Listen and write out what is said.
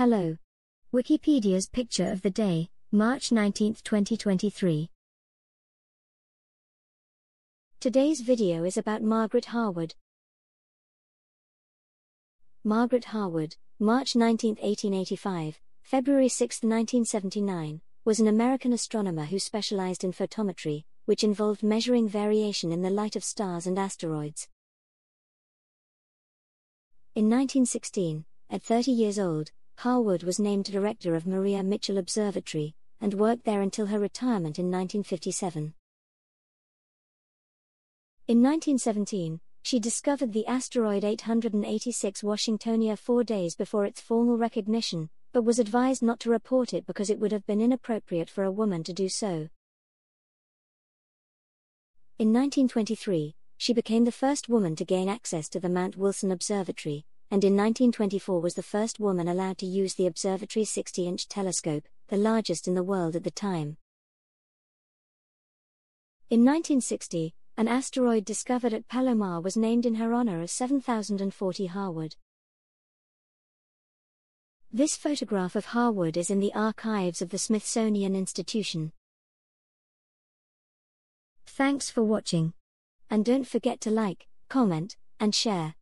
Hello. Wikipedia's picture of the day, March 19, 2023. Today's video is about Margaret Harwood. Margaret Harwood, March 19, 1885, February 6, 1979, was an American astronomer who specialized in photometry, which involved measuring variation in the light of stars and asteroids. In 1916, at 30 years old, Harwood was named director of Maria Mitchell Observatory, and worked there until her retirement in 1957. In 1917, she discovered the asteroid 886 Washingtonia four days before its formal recognition, but was advised not to report it because it would have been inappropriate for a woman to do so. In 1923, she became the first woman to gain access to the Mount Wilson Observatory, and in 1924 was the first woman allowed to use the observatory's 60 inch telescope, the largest in the world at the time. In 1960, an asteroid discovered at Palomar was named in her honor as 7040 Harwood. This photograph of Harwood is in the archives of the Smithsonian Institution. Thanks for watching. And don't forget to like, comment, and share.